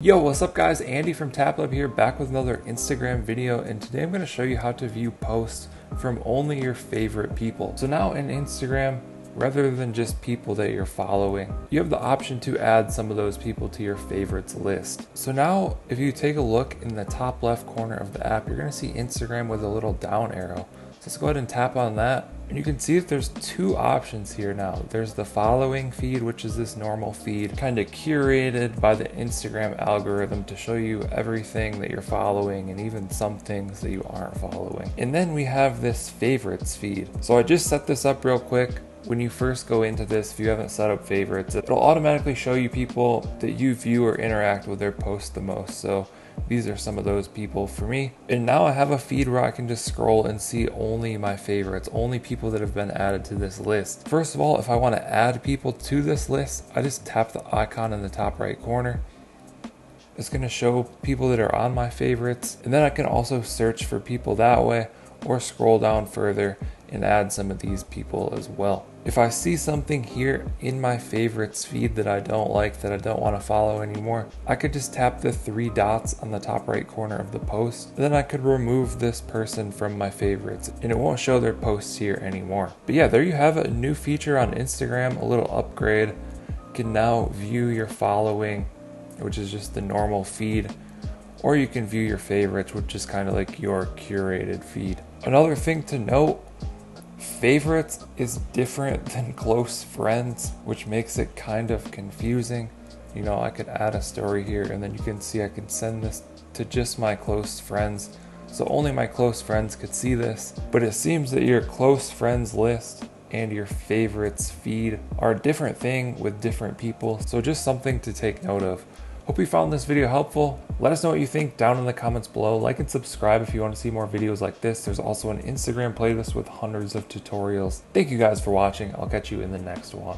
Yo, what's up guys? Andy from TapLab here, back with another Instagram video, and today I'm going to show you how to view posts from only your favorite people. So now in Instagram, rather than just people that you're following, you have the option to add some of those people to your favorites list. So now if you take a look in the top left corner of the app, you're going to see Instagram with a little down arrow. Let's go ahead and tap on that and you can see that there's two options here now. There's the following feed, which is this normal feed, kind of curated by the Instagram algorithm to show you everything that you're following and even some things that you aren't following. And then we have this favorites feed. So I just set this up real quick when you first go into this, if you haven't set up favorites, it'll automatically show you people that you view or interact with their posts the most. So these are some of those people for me. And now I have a feed where I can just scroll and see only my favorites, only people that have been added to this list. First of all, if I want to add people to this list, I just tap the icon in the top right corner. It's going to show people that are on my favorites. And then I can also search for people that way or scroll down further and add some of these people as well. If I see something here in my favorites feed that I don't like, that I don't want to follow anymore, I could just tap the three dots on the top right corner of the post. Then I could remove this person from my favorites and it won't show their posts here anymore. But yeah, there you have a new feature on Instagram, a little upgrade. You can now view your following, which is just the normal feed or you can view your favorites, which is kind of like your curated feed. Another thing to note favorites is different than close friends, which makes it kind of confusing. You know, I could add a story here and then you can see I can send this to just my close friends. So only my close friends could see this. But it seems that your close friends list and your favorites feed are a different thing with different people. So just something to take note of. Hope you found this video helpful. Let us know what you think down in the comments below. Like and subscribe if you want to see more videos like this. There's also an Instagram playlist with hundreds of tutorials. Thank you guys for watching. I'll catch you in the next one.